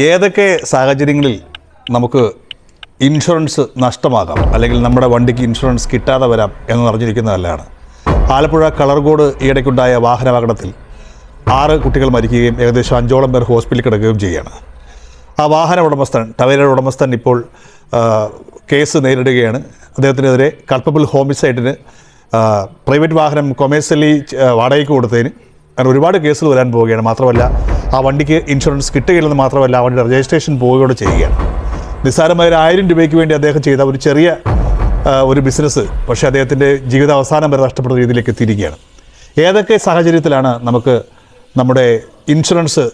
ഏതൊക്കെ സാഹചര്യങ്ങളിൽ നമുക്ക് ഇൻഷുറൻസ് നഷ്ടമാകാം? അല്ലെങ്കിൽ നമ്മുടെ വണ്ടിക്ക് ഇൻഷുറൻസ് കിട്ടാതെ വരാം എന്ന് അറിഞ്ഞിരിക്കുന്നതല്ലാണ് ആലപ്പുഴ കളർകോട് ഈയിടയ്ക്കുണ്ടായ വാഹനാപകടത്തിൽ ആറ് കുട്ടികൾ മരിക്കുകയും ഏകദേശം അഞ്ചോളം പേർ ഹോസ്പിറ്റലിൽ കിടക്കുകയും ചെയ്യുകയാണ് ആ വാഹന ഉടമസ്ഥൻ ടവേരയുടെ ഉടമസ്ഥൻ ഇപ്പോൾ കേസ് നേരിടുകയാണ്. അദ്ദേഹത്തിനെതിരെ കൾപ്പബിൾ ഹോമിസൈഡിന് പ്രൈവറ്റ് വാഹനം കൊമേഴ്സ്യലി വാടകയ്ക്ക് കൊടുത്തതിന് അങ്ങനെ ഒരുപാട് കേസുകൾ വരാൻ പോവുകയാണ്. മാത്രമല്ല ആ വണ്ടിക്ക് ഇൻഷുറൻസ് കിട്ടുകയില്ലെന്ന് മാത്രമല്ല ആ വണ്ടിയുടെ രജിസ്ട്രേഷൻ പോവുകയോടെ ചെയ്യുകയാണ്. നിസ്സാരമായ ഒരു ആയിരം രൂപയ്ക്ക് വേണ്ടി അദ്ദേഹം ചെയ്ത ഒരു ചെറിയ ഒരു ബിസിനസ് പക്ഷേ അദ്ദേഹത്തിന്റെ ജീവിത അവസാനം വരെ നഷ്ടപ്പെടുന്ന രീതിയിലേക്ക് എത്തിയിരിക്കുകയാണ്. ഏതൊക്കെ സാഹചര്യത്തിലാണ് നമുക്ക് നമ്മുടെ ഇൻഷുറൻസ്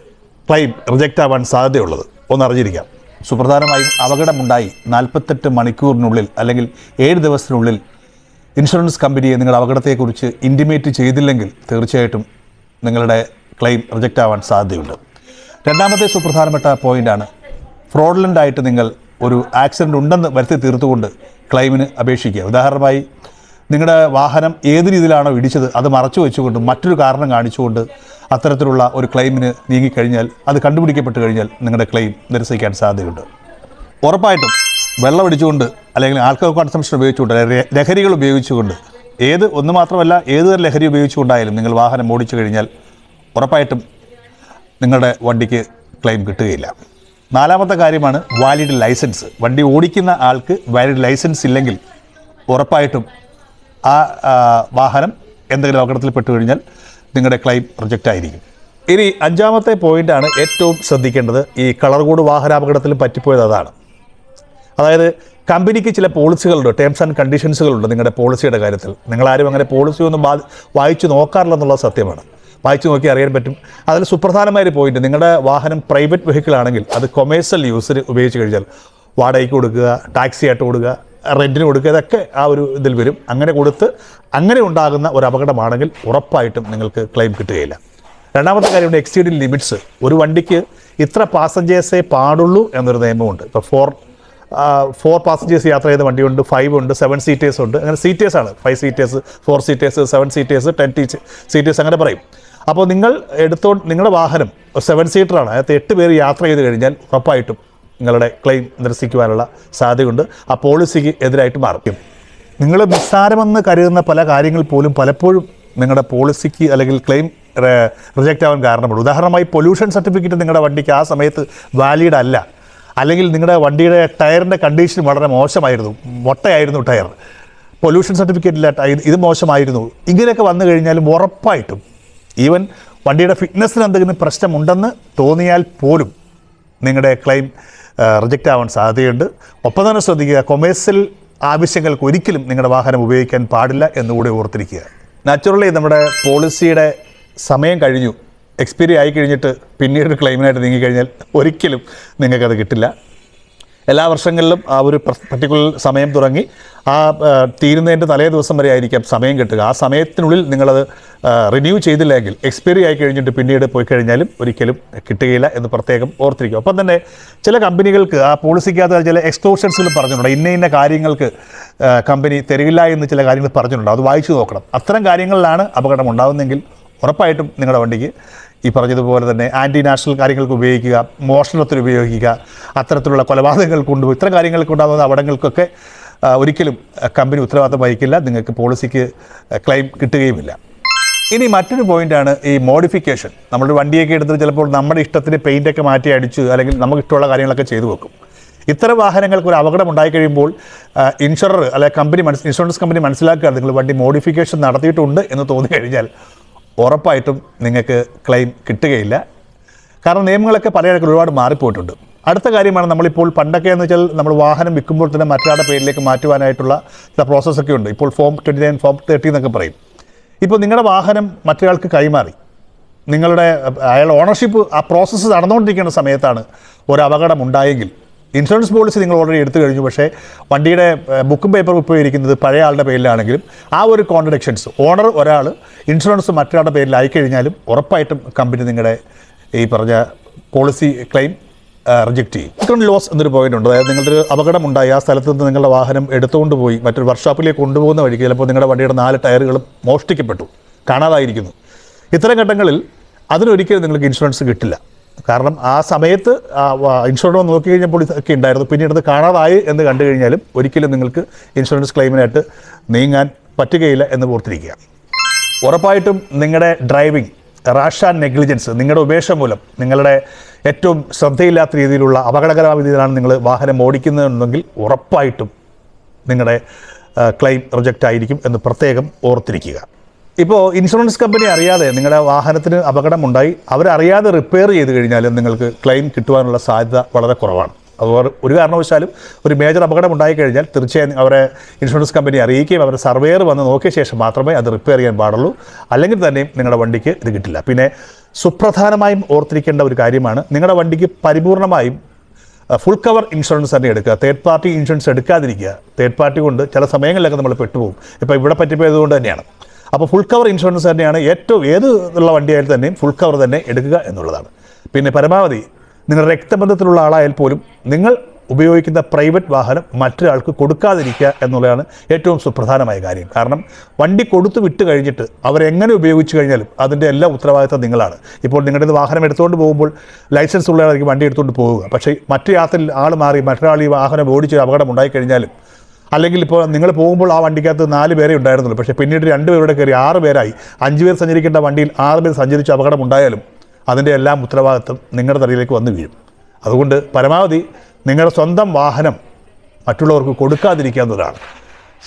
ക്ലെയിം റിജക്റ്റ് ആവാൻ സാധ്യതയുള്ളത്? ഒന്ന് അറിഞ്ഞിരിക്കാം. സുപ്രധാനമായും അപകടമുണ്ടായി നാൽപ്പത്തെട്ട് മണിക്കൂറിനുള്ളിൽ അല്ലെങ്കിൽ ഏഴ് ദിവസത്തിനുള്ളിൽ ഇൻഷുറൻസ് കമ്പനിയെ നിങ്ങളുടെ അപകടത്തെക്കുറിച്ച് ഇന്റിമേറ്റ് ചെയ്തില്ലെങ്കിൽ തീർച്ചയായിട്ടും നിങ്ങളുടെ ക്ലെയിം റിജക്റ്റ് ആവാൻ സാധ്യതയുണ്ട്. രണ്ടാമത്തെ സുപ്രധാനപ്പെട്ട പോയിന്റാണ് ഫ്രോഡലന്റ് ആയിട്ട് നിങ്ങൾ ഒരു ആക്സിഡന്റ് ഉണ്ടെന്ന് വരുത്തി തീർത്തുകൊണ്ട് ക്ലെയിമിന് അപേക്ഷിക്കുക. ഉദാഹരണമായി നിങ്ങളുടെ വാഹനം ഏത് രീതിയിലാണോ ഇടിച്ചത് അത് മറച്ചു വെച്ചുകൊണ്ട് മറ്റൊരു കാരണം കാണിച്ചുകൊണ്ട് അത്തരത്തിലുള്ള ഒരു ക്ലെയിമിന് നീങ്ങിക്കഴിഞ്ഞാൽ അത് കണ്ടുപിടിക്കപ്പെട്ട് കഴിഞ്ഞാൽ നിങ്ങളുടെ ക്ലെയിം നിരസിക്കാൻ സാധ്യതയുണ്ട്. ഉറപ്പായിട്ടും വെള്ളം അടിച്ചുകൊണ്ട് അല്ലെങ്കിൽ ആൽക്കഹോൾ കൺസംഷൻ ഉപയോഗിച്ചുകൊണ്ട് ലഹരികൾ ഉപയോഗിച്ചുകൊണ്ട് ഏത് ഒന്ന് മാത്രമല്ല ഏത് ലഹരി ഉപയോഗിച്ചുകൊണ്ടായാലും നിങ്ങൾ വാഹനം ഓടിച്ചു കഴിഞ്ഞാൽ ഉറപ്പായിട്ടും നിങ്ങളുടെ വണ്ടിക്ക് ക്ലെയിം കിട്ടുകയില്ല. നാലാമത്തെ കാര്യമാണ് വാലിഡ് ലൈസൻസ് വണ്ടി ഓടിക്കുന്ന ആൾക്ക് വാലിഡ് ലൈസൻസ് ഇല്ലെങ്കിൽ ഉറപ്പായിട്ടും ആ വാഹനം എന്തെങ്കിലും അപകടത്തിൽ പെട്ടു കഴിഞ്ഞാൽ നിങ്ങളുടെ ക്ലെയിം റിജക്റ്റ് ആയിരിക്കും. ഇനി അഞ്ചാമത്തെ പോയിന്റാണ് ഏറ്റവും ശ്രദ്ധിക്കേണ്ടത്. ഈ കളർ കോഡ് വാഹനാപകടത്തിൽ പറ്റിപ്പോയത് അതാണ്. അതായത് കമ്പനിക്ക് ചില പോളിസികളുണ്ട് ടേംസ് ആൻഡ് കണ്ടീഷൻസുകളുണ്ട് നിങ്ങളുടെ പോളിസിയുടെ കാര്യത്തിൽ. നിങ്ങളാരും അങ്ങനെ പോളിസി ഒന്നും വായിച്ചു നോക്കാറില്ലെന്നുള്ളത് സത്യമാണ്. വായിച്ചു നോക്കി അറിയാൻ പറ്റും. അതിൽ സുപ്രധാനമായ ഒരു പോയിന്റ് നിങ്ങളുടെ വാഹനം പ്രൈവറ്റ് വെഹിക്കിൾ ആണെങ്കിൽ അത് കൊമേഴ്സ്യൽ യൂസിന് ഉപയോഗിച്ച് കഴിഞ്ഞാൽ വാടകയ്ക്ക് കൊടുക്കുക ടാക്സി ആയിട്ട് കൊടുക്കുക റെന്റിന് കൊടുക്കുക ഇതൊക്കെ ആ ഒരു ഇതിൽ വരും. അങ്ങനെ കൊടുത്ത് അങ്ങനെ ഉണ്ടാകുന്ന ഒരു അപകടമാണെങ്കിൽ ഉറപ്പായിട്ടും നിങ്ങൾക്ക് ക്ലെയിം കിട്ടുകയില്ല. രണ്ടാമത്തെ കാര്യം എക്സീഡിങ് ലിമിറ്റ്സ് ഒരു വണ്ടിക്ക് ഇത്ര പാസഞ്ചേഴ്സേ പാടുള്ളൂ എന്നൊരു നിയമമുണ്ട്. ഇപ്പോൾ ഫോർ ഫോർ പാസഞ്ചേഴ്സ് യാത്ര ചെയ്ത വണ്ടിയുണ്ട് ഫൈവ് ഉണ്ട് സെവൻ സീറ്റേഴ്സ് ഉണ്ട്. അങ്ങനെ സീറ്റേഴ്സ് ആണ്. Five seaters four seaters seven seaters ten seaters അങ്ങനെ പറയും. അപ്പോൾ നിങ്ങൾ എടുത്തോ നിങ്ങളുടെ വാഹനം സെവൻ സീറ്ററാണ് അതിനകത്ത് എട്ട് പേര് യാത്ര ചെയ്ത് കഴിഞ്ഞാൽ ഉറപ്പായിട്ടും നിങ്ങളുടെ ക്ലെയിം നിരസിക്കുവാനുള്ള സാധ്യതയുണ്ട്. ആ പോളിസിക്ക് എതിരായിട്ട് മാറും. നിങ്ങൾ നിസ്സാരമെന്ന് കരുതുന്ന പല കാര്യങ്ങൾ പോലും പലപ്പോഴും നിങ്ങളുടെ പോളിസിക്ക് അല്ലെങ്കിൽ ക്ലെയിം റിജക്റ്റ് ആവാൻ കാരണപ്പെടും. ഉദാഹരണമായി പൊല്യൂഷൻ സർട്ടിഫിക്കറ്റ് നിങ്ങളുടെ വണ്ടിക്ക് ആ സമയത്ത് വാലിഡ് അല്ല. അല്ലെങ്കിൽ നിങ്ങളുടെ വണ്ടിയുടെ ടയറിന്റെ കണ്ടീഷൻ വളരെ മോശമായിരുന്നു. മൊട്ടയായിരുന്നു ടയർ. പൊല്യൂഷൻ സർട്ടിഫിക്കറ്റ് ഇല്ല ഇത് മോശമായിരുന്നു. ഇങ്ങനെയൊക്കെ വന്നു കഴിഞ്ഞാലും ഉറപ്പായിട്ടും ഈവൻ വണ്ടിയുടെ ഫിറ്റ്നസ്സിന് എന്തെങ്കിലും പ്രശ്നമുണ്ടെന്ന് തോന്നിയാൽ പോലും നിങ്ങളുടെ ക്ലെയിം റിജക്റ്റ് ആവാൻ സാധ്യതയുണ്ട്. ഒപ്പം തന്നെ ശ്രദ്ധിക്കുക കൊമേഴ്സ്യൽ ആവശ്യങ്ങൾക്ക് ഒരിക്കലും നിങ്ങളുടെ വാഹനം ഉപയോഗിക്കാൻ പാടില്ല എന്നുകൂടി ഓർത്തിരിക്കുക. നാച്ചുറലി നമ്മുടെ പോളിസിയുടെ സമയം കഴിഞ്ഞു. എക്സ്പയറി ആയി കഴിഞ്ഞിട്ട് പിന്നീട് ക്ലെയിമിനായിട്ട് നീങ്ങിക്കഴിഞ്ഞാൽ ഒരിക്കലും നിങ്ങൾക്കത് കിട്ടില്ല. എല്ലാ വർഷങ്ങളിലും ആ ഒരു പർട്ടിക്കുലർ സമയം തുടങ്ങി. ആ തീരുന്നതിന്റെ തലേ ദിവസം വരെ ആയിരിക്കാം സമയം കിട്ടുക. ആ സമയത്തിനുള്ളിൽ നിങ്ങളത് റിന്യൂ ചെയ്തില്ലെങ്കിൽ എക്സ്പയറി ആയി കഴിഞ്ഞിട്ട് പിന്നീട് പോയി കഴിഞ്ഞാലും ഒരിക്കലും കിട്ടുകയില്ല എന്ന് പ്രത്യേകം ഓർത്തിരിക്കും ഒപ്പം തന്നെ ചില കമ്പനികൾക്ക് ആ പോളിസിക്കകത്ത് ചില എക്സ്ക്ലോഷൻസിൽ പറഞ്ഞിട്ടുണ്ട്. ഇന്ന ഇന്ന കാര്യങ്ങൾക്ക് കമ്പനി തരില്ല എന്ന് ചില കാര്യങ്ങൾ പറഞ്ഞിട്ടുണ്ട്. അത് വായിച്ചു നോക്കണം. അത്തരം കാര്യങ്ങളിലാണ് അപകടം ഉണ്ടാകുന്നതെങ്കിൽ ഉറപ്പായിട്ടും നിങ്ങളുടെ വണ്ടിക്ക് ഈ പറഞ്ഞതുപോലെ തന്നെ ആന്റി നാഷണൽ കാര്യങ്ങൾക്ക് ഉപയോഗിക്കുക മോഷണത്തിന് ഉപയോഗിക്കുക അത്തരത്തിലുള്ള കൊലപാതകങ്ങൾ കൊണ്ടുപോയി ഇത്തരം കാര്യങ്ങൾക്ക് ഉണ്ടാകുന്ന അപകടങ്ങൾക്കൊക്കെ ഒരിക്കലും കമ്പനി ഉത്തരവാദിത്തം വഹിക്കില്ല നിങ്ങൾക്ക് പോളിസിക്ക് ക്ലെയിം കിട്ടുകയുമില്ല. ഇനി മറ്റൊരു പോയിന്റാണ് ഈ മോഡിഫിക്കേഷൻ നമ്മുടെ വണ്ടിയൊക്കെ എടുത്തിട്ട് ചിലപ്പോൾ നമ്മുടെ ഇഷ്ടത്തിന് പെയിന്റൊക്കെ മാറ്റി അടിച്ച് അല്ലെങ്കിൽ നമുക്ക് ഇഷ്ടമുള്ള കാര്യങ്ങളൊക്കെ ചെയ്തു വെക്കും. ഇത്തരം വാഹനങ്ങൾക്ക് ഒരു അപകടം ഉണ്ടായി കഴിയുമ്പോൾ ഇൻഷുറർ അല്ലെ കമ്പനി മനസ് ഇൻഷുറൻസ് കമ്പനി മനസ്സിലാക്കുക നിങ്ങൾ വണ്ടി മോഡിഫിക്കേഷൻ നടത്തിയിട്ടുണ്ട് എന്ന് തോന്നി കഴിഞ്ഞാൽ ഉറപ്പായിട്ടും നിങ്ങൾക്ക് ക്ലെയിം കിട്ടുകയില്ല. കാരണം നിയമങ്ങളൊക്കെ പലയിടങ്ങളിൽ ഒരുപാട് മാറിപ്പോയിട്ടുണ്ട്. അടുത്ത കാര്യമാണ് നമ്മളിപ്പോൾ പണ്ടൊക്കെ എന്ന് വെച്ചാൽ നമ്മൾ വാഹനം വിൽക്കുമ്പോൾ തന്നെ മറ്റൊരാളുടെ പേരിലേക്ക് മാറ്റുവാനായിട്ടുള്ള ചില പ്രോസസ്സൊക്കെ ഉണ്ട്. ഇപ്പോൾ form twenty nine form thirty എന്നൊക്കെ പറയും. ഇപ്പോൾ നിങ്ങളുടെ വാഹനം മറ്റൊരാൾക്ക് കൈമാറി. നിങ്ങളുടെ അയാൾ ഓണർഷിപ്പ് ആ പ്രോസസ്സ് നടന്നുകൊണ്ടിരിക്കുന്ന സമയത്താണ് ഒരു അപകടം ഉണ്ടായെങ്കിൽ. ഇൻഷുറൻസ് പോളിസി നിങ്ങൾ ഓൾറെഡി എടുത്തു കഴിഞ്ഞു. പക്ഷേ വണ്ടിയുടെ ബുക്കും പേപ്പറും ഇപ്പോൾ ഇരിക്കുന്നത് പഴയ ആളുടെ പേരിലാണെങ്കിലും ആ ഒരു കോൺട്രഡിക്ഷൻസ് ഓണർ ഒരാൾ ഇൻഷുറൻസ് മറ്റൊരാളുടെ പേരിലായി കഴിഞ്ഞാലും ഉറപ്പായിട്ടും കമ്പനി നിങ്ങളുടെ ഈ പറഞ്ഞ പോളിസി ക്ലെയിം റിജക്റ്റ് ചെയ്യും. റിട്ടേൺ ലോസ് എന്നൊരു പോയിന്റ് ഉണ്ട്. അതായത് നിങ്ങളുടെ ഒരു അപകടം ഉണ്ടായി. ആ സ്ഥലത്ത് നിന്ന് നിങ്ങളുടെ വാഹനം എടുത്തുകൊണ്ട് പോയി. മറ്റൊരു വർക്ക്ഷോപ്പിലേക്ക് കൊണ്ടുപോകുന്ന വഴിക്ക് ചിലപ്പോൾ നിങ്ങളുടെ വണ്ടിയുടെ നാല് ടയറുകളും മോഷ്ടിക്കപ്പെട്ടു. കാണാതായിരിക്കുന്നു. ഇത്തരം ഘട്ടങ്ങളിൽ അതിനൊരിക്കലും നിങ്ങൾക്ക് ഇൻഷുറൻസ് കിട്ടില്ല. കാരണം ആ സമയത്ത് ഇൻഷുറൻസ് നോക്കി കഴിഞ്ഞപ്പോൾ ഇതൊക്കെ ഉണ്ടായിരുന്നു. പിന്നീട് അത് കാണാതായി എന്ന് കണ്ടു കഴിഞ്ഞാലും ഒരിക്കലും നിങ്ങൾക്ക് ഇൻഷുറൻസ് ക്ലെയിമിനായിട്ട് നീങ്ങാൻ പറ്റുകയില്ല എന്ന് ഓർത്തിരിക്കുക. ഉറപ്പായിട്ടും നിങ്ങളുടെ ഡ്രൈവിംഗ് റാഷ് ആൻഡ് നെഗ്ലിജൻസ് നിങ്ങളുടെ ഉപേക്ഷ മൂലം നിങ്ങളുടെ ഏറ്റവും ശ്രദ്ധയില്ലാത്ത രീതിയിലുള്ള അപകടകരമായ രീതിയിലാണ് നിങ്ങൾ വാഹനം ഓടിക്കുന്നതെന്നുണ്ടെങ്കിൽ ഉറപ്പായിട്ടും നിങ്ങളുടെ ക്ലെയിം റിജക്റ്റ് ആയിരിക്കും എന്ന് പ്രത്യേകം ഓർത്തിരിക്കുക. ഇപ്പോൾ ഇൻഷുറൻസ് കമ്പനി അറിയാതെ നിങ്ങളുടെ വാഹനത്തിന് അപകടമുണ്ടായി. അവരറിയാതെ റിപ്പയർ ചെയ്ത് കഴിഞ്ഞാൽ നിങ്ങൾക്ക് ക്ലെയിം കിട്ടുവാനുള്ള സാധ്യത വളരെ കുറവാണ്. അതുപോലെ ഒരു കാരണവശാലും ഒരു മേജർ അപകടം ഉണ്ടായി കഴിഞ്ഞാൽ തീർച്ചയായും അവരെ ഇൻഷുറൻസ് കമ്പനി അറിയിക്കുകയും അവരുടെ സർവേയർ വന്ന് നോക്കിയ ശേഷം മാത്രമേ അത് റിപ്പയർ ചെയ്യാൻ പാടുള്ളൂ. അല്ലെങ്കിൽ തന്നെയും നിങ്ങളുടെ വണ്ടിക്ക് ഇത് കിട്ടില്ല. പിന്നെ സുപ്രധാനമായും ഓർത്തിരിക്കേണ്ട ഒരു കാര്യമാണ് നിങ്ങളുടെ വണ്ടിക്ക് പരിപൂർണമായും ഫുൾ കവർ ഇൻഷുറൻസ് തന്നെ എടുക്കുക. തേർഡ് പാർട്ടി ഇൻഷുറൻസ് എടുക്കാതിരിക്കുക. തേർഡ് പാർട്ടി കൊണ്ട് ചില സമയങ്ങളിലൊക്കെ നമ്മൾ പെട്ടുപോകും. ഇപ്പോൾ ഇവിടെ പറ്റിപ്പോയതുകൊണ്ട് തന്നെയാണ്. അപ്പോൾ ഫുൾ കവർ ഇൻഷുറൻസ് തന്നെയാണ് ഏറ്റവും ഏത് ഉള്ള വണ്ടിയായാലും തന്നെയും ഫുൾ കവർ തന്നെ എടുക്കുക എന്നുള്ളതാണ്. പിന്നെ പരമാവധി നിങ്ങൾ രക്തബന്ധത്തിലുള്ള ആളായാൽ പോലും നിങ്ങൾ ഉപയോഗിക്കുന്ന പ്രൈവറ്റ് വാഹനം മറ്റൊരാൾക്ക് കൊടുക്കാതിരിക്കുക എന്നുള്ളതാണ് ഏറ്റവും സുപ്രധാനമായ കാര്യം. കാരണം വണ്ടി കൊടുത്തു വിട്ട് കഴിഞ്ഞിട്ട് അവരെങ്ങനെ ഉപയോഗിച്ച് കഴിഞ്ഞാലും അതിന്റെ എല്ലാ ഉത്തരവാദിത്തം നിങ്ങളാണ്. ഇപ്പോൾ നിങ്ങളുടെ വാഹനം എടുത്തുകൊണ്ട് പോകുമ്പോൾ ലൈസൻസ് ഉള്ളയാളായിരിക്കും വണ്ടി എടുത്തുകൊണ്ട് പോവുക പക്ഷേ മറ്റു യാത്രയിൽ ആൾ മാറി മറ്റൊരാൾ ഈ വാഹനം ഓടിച്ച് അപകടം ഉണ്ടായി കഴിഞ്ഞാലും അല്ലെങ്കിൽ ഇപ്പോൾ നിങ്ങൾ പോകുമ്പോൾ ആ വണ്ടിക്കകത്ത് നാല് പേരെ ഉണ്ടായിരുന്നുള്ളൂ. പക്ഷേ പിന്നീട് രണ്ട് പേരുടെ കയറി ആറ് പേരായി. അഞ്ച് പേർ സഞ്ചരിക്കേണ്ട വണ്ടിയിൽ ആറ് പേർ സഞ്ചരിച്ച് അപകടം ഉണ്ടായാലും അതിന്റെ എല്ലാം ഉത്തരവാദിത്വം നിങ്ങളുടെ തലയിലേക്ക് വന്നു വീഴും. അതുകൊണ്ട് പരമാവധി നിങ്ങളുടെ സ്വന്തം വാഹനം മറ്റുള്ളവർക്ക് കൊടുക്കാതിരിക്കുക എന്നതാണ്.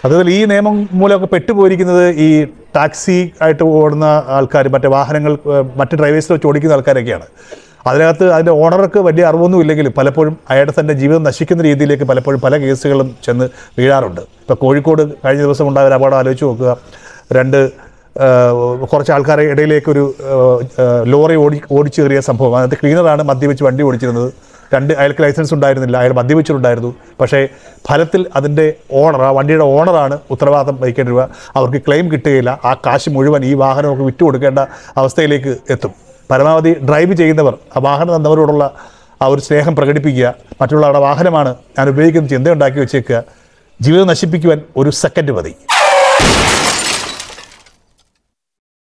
സത്യത്തിൽ ഈ നിയമം മൂലമൊക്കെ പെട്ടുപോയിരിക്കുന്നത് ഈ ടാക്സി ആയിട്ട് ഓടുന്ന ആൾക്കാർ മറ്റേ വാഹനങ്ങൾ മറ്റ് ഡ്രൈവേഴ്സിൽ വെച്ച് ഓടിക്കുന്ന ആൾക്കാരൊക്കെയാണ്. അതിനകത്ത് അതിന്റെ ഓണർക്ക് വലിയ അറിവൊന്നും ഇല്ലെങ്കിലും പലപ്പോഴും അയാളുടെ തന്റെ ജീവിതം നശിക്കുന്ന രീതിയിലേക്ക് പലപ്പോഴും പല കേസുകളും ചെന്ന് വീഴാറുണ്ട്. ഇപ്പോൾ കോഴിക്കോട് കഴിഞ്ഞ ദിവസം ഉണ്ടായ ഒരു അപകടം ആലോചിച്ച് നോക്കുക. രണ്ട് കുറച്ച് ആൾക്കാരെ ഇടയിലേക്ക് ഒരു ഏഹ്, ഏഹ്, ലോറി ഓടി ഓടിച്ചു കയറിയ സംഭവം. അതിനകത്ത് ക്ലീനറാണ് മദ്യപിച്ച് വണ്ടി ഓടിച്ചിരുന്നത്. രണ്ട് അയാൾക്ക് ലൈസൻസ് ഉണ്ടായിരുന്നില്ല. അയാൾ മദ്യപിച്ചിട്ടുണ്ടായിരുന്നു. പക്ഷേ ഫലത്തിൽ അതിന്റെ ഓണർ ആ വണ്ടിയുടെ ഓണറാണ് ഉത്തരവാദിത്തം വഹിക്കേണ്ടി വരിക. അവർക്ക് ക്ലെയിം കിട്ടുകയില്ല. ആ കാശ് മുഴുവൻ ഈ വാഹനമൊക്കെ വിറ്റു കൊടുക്കേണ്ട അവസ്ഥയിലേക്ക് എത്തും. പരമാവധി ഡ്രൈവ് ചെയ്യുന്നവർ ആ വാഹനം തന്നവരോടുള്ള ആ ഒരു സ്നേഹം പ്രകടിപ്പിക്കുക മറ്റുള്ളവരുടെ വാഹനമാണ് ഞാൻ ഉപയോഗിക്കുന്ന ചിന്തയുണ്ടാക്കി വെച്ചേക്കുക ജീവിതം നശിപ്പിക്കുവാൻ ഒരു സെക്കൻഡ് മതി.